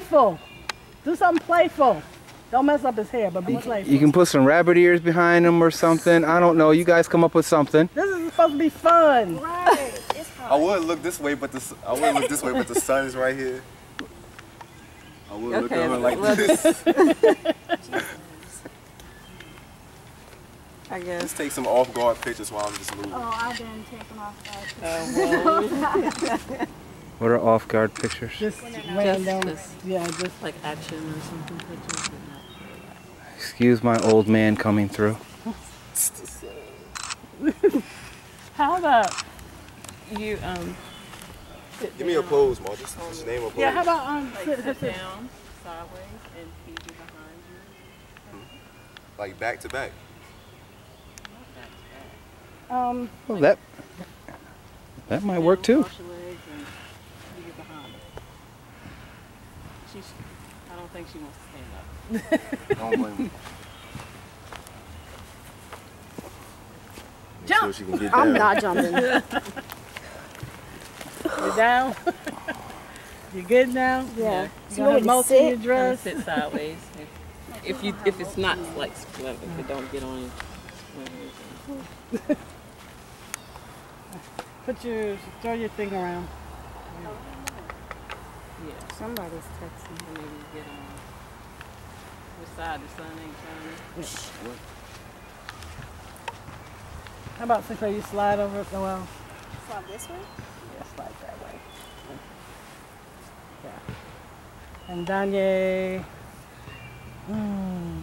playful. Do something playful. Don't mess up his hair, but be playful. You can put some rabbit ears behind him or something. I don't know. You guys come up with something. This is supposed to be fun. Right. It's hot. I would look this way, but the s- I would look this way, but the sun is right here. I would look Okay, over like well, this. I guess. Let's take some off guard pictures while I'm just moving. Oh, I've been taking off that. Well, What are off guard pictures? Just just, random. just Yeah, just like action or something. Pictures. Excuse my old man coming through. How about you um sit Give me a pose, Mark. Just, just name a pose. yeah. How about um, like sit, sit sit, sit. down sideways and feet you behind you. Like back to back. um, Well, that that might work too. Cross your legs and you get behind her. She's I don't think she wants to stand up. Don't blame me. Jump. sure she can get I'm not jumping. You're down? you good now? Yeah. You So gonna you have want most of your dress? Sit sideways. If, if you if it's not like split, if it don't get on you. Put your throw your thing around. Yeah. Somebody's texting. And maybe get on. Which side the sun ain't shining? How about Sinclair? You slide over. Oh, well, Slide this way? yeah, slide that way. Yeah. And Danye. Mm.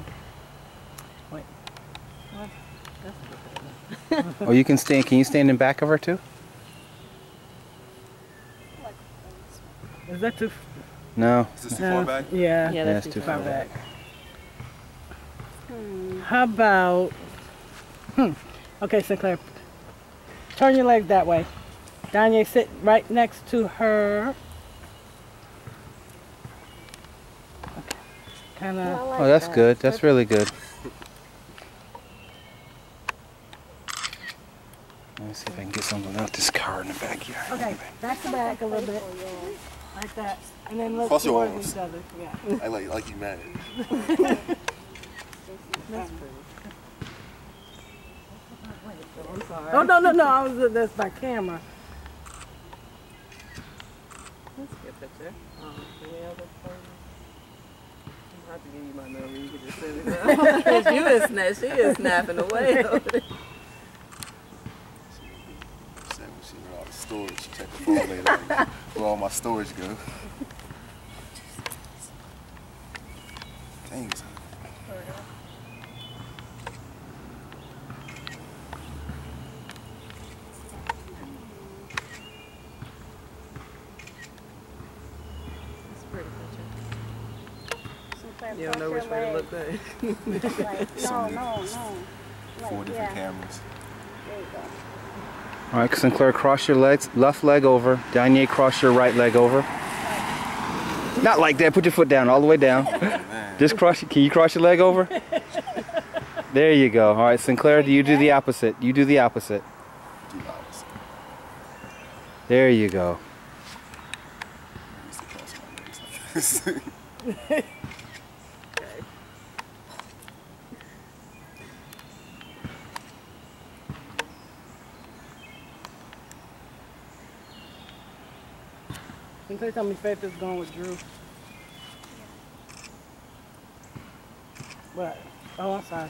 Wait. What? Oh, you can stand. Can you stand in back of her too? Is that too? No. Is this too no. far back? Yeah. Yeah, that's that's too too Far far. back. Hmm. How about? Hmm. Okay, Sinclair. Turn your legs that way. Danye, sit right next to her. Okay. Kind of. like Oh, that's that. good. That's really good. Let me see if I can get something out this car in the backyard. Okay, back to back a little bit, like that, and then look Cross your towards arms. each other. Yeah. I like like you mad. Oh no no no! I was that's my camera. That's a good picture. Um, do we have? I'm have to give you my number. You can just send it out. Cause you is snap. She is snapping away. over there. Said when she went out of storage, she checked the phone later. Where all my storage go? Dang. son. That's a pretty picture. Sinclair, You don't know which way to look legs. good. Like, So no, no, no. Four different yeah, cameras. there you go. All right, Sinclair, cross your legs. Left leg over. Danye, cross your right leg over. Not like that. Put your foot down, all the way down. Just cross. Can you cross your leg over? There you go. All right, Sinclair, do you do the opposite? You do the opposite. do the opposite. There you go. I used to cross my legs like this. Sinclair told me Faith is going with Drew. What? Oh, I'm sorry.